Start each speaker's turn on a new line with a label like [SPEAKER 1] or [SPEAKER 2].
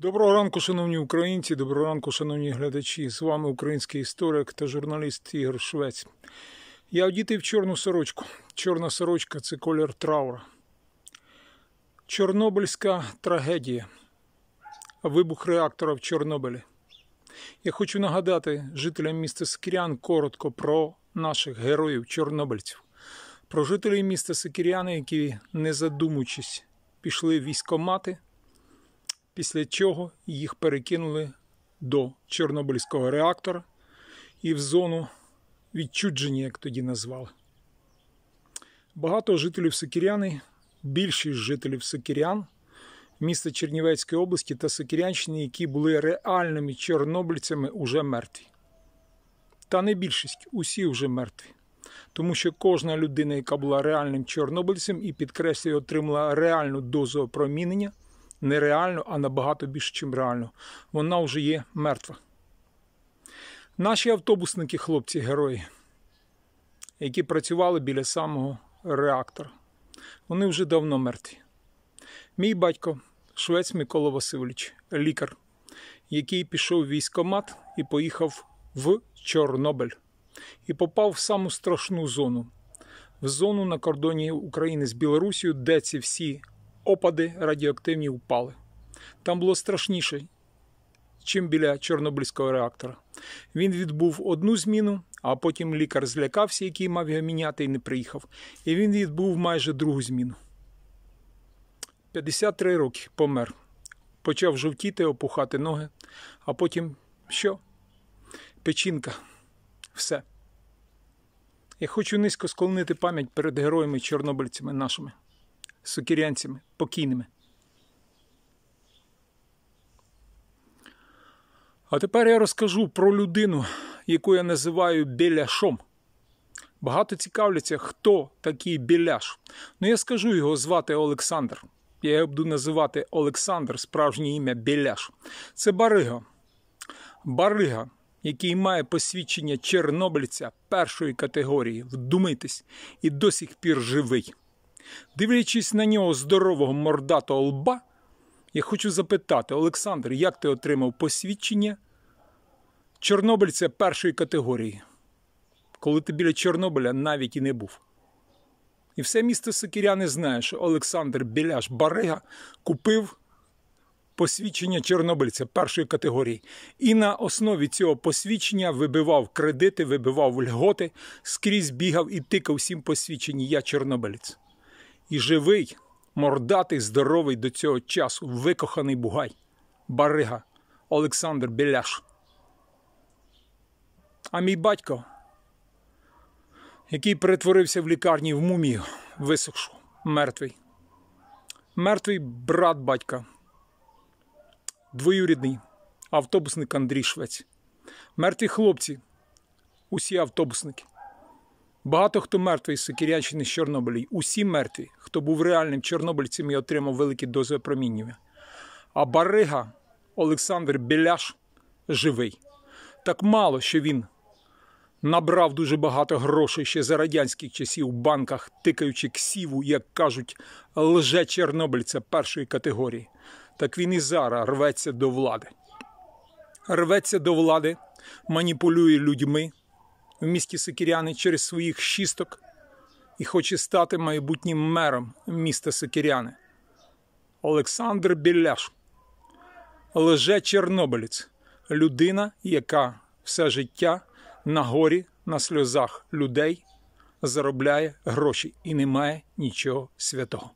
[SPEAKER 1] Доброго ранку, шановні українці, доброго ранку, шановні глядачі. З вами український історик та журналіст Ігор Швець. Я одітий в чорну сорочку. Чорна сорочка це колір траура. Чорнобильська трагедія. Вибух реактора в Чорнобилі. Я хочу нагадати жителям міста Сикірян коротко про наших героїв чорнобильців, про жителів міста Сикіряни, які, не задумуючись, пішли в військомати після чого їх перекинули до Чорнобильського реактора і в зону відчудження, як тоді назвали. Багато жителів Сокіряни, більшість жителів Сокірян, міста Чернівецької області та Сокірянщини, які були реальними чорнобильцями, уже мертві. Та не більшість, усі вже мертві. Тому що кожна людина, яка була реальним чорнобильцем і підкреслює, отримала реальну дозу опромінення – не реально, а набагато більше, ніж реально. Вона вже є мертва. Наші автобусники, хлопці, герої, які працювали біля самого реактора, вони вже давно мертві. Мій батько, швець Микола Васильович, лікар, який пішов в військомат і поїхав в Чорнобиль і попав в саму страшну зону. В зону на кордоні України з Білорусією, де ці всі опади радіоактивні впали. Там було страшніше, чим біля Чорнобильського реактора. Він відбув одну зміну, а потім лікар злякався, який мав його міняти, і не приїхав. І він відбув майже другу зміну. 53 роки помер. Почав жовтіти, опухати ноги, а потім що? Печінка. Все. Я хочу низько склонити пам'ять перед героями чорнобильцями нашими сокирянцями покійними. А тепер я розкажу про людину, яку я називаю Біляшом. Багато цікавляться, хто такий Біляш. Ну я скажу його звати Олександр. Я його буду називати Олександр, справжнє ім'я Біляш. Це Барига. Барига, який має посвідчення Чорнобильця першої категорії, вдумайтесь, і до сих пір живий. Дивлячись на нього здорового мордатого лба, я хочу запитати, Олександр, як ти отримав посвідчення Чорнобильця першої категорії, коли ти біля Чорнобиля навіть і не був? І все місто Сокиряни знає, що Олександр Біляш Барига купив посвідчення Чорнобильця першої категорії. І на основі цього посвідчення вибивав кредити, вибивав льготи, скрізь бігав і тикав всім посвідченні Я Чорнобилець і живий, мордатий, здоровий до цього часу, викоханий бугай, барига Олександр Біляш. А мій батько, який перетворився в лікарні в мумію, висохшу, мертвий. Мертвий брат батька, двоюрідний автобусник Андрій Швець. Мертві хлопці, усі автобусники. Багато хто мертвий з Сокірянщини з Чорнобилі. Усі мертві, хто був реальним чорнобильцем і отримав великі дози опромінювання. А Барига Олександр Біляш живий. Так мало, що він набрав дуже багато грошей ще за радянських часів в банках, тикаючи ксіву, як кажуть, лже чорнобильця першої категорії. Так він і зараз рветься до влади. Рветься до влади, маніпулює людьми в місті Сокіряни через своїх шісток і хоче стати майбутнім мером міста Сокіряни. Олександр Біляш, леже Чорнобилець, людина, яка все життя на горі, на сльозах людей заробляє гроші і не має нічого святого.